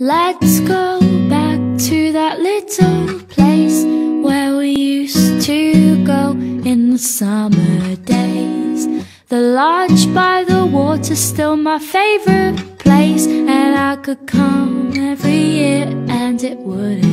Let's go back to that little place where we used to go in the summer days. The lodge by the water's still my favorite place, and I could come every year and it wouldn't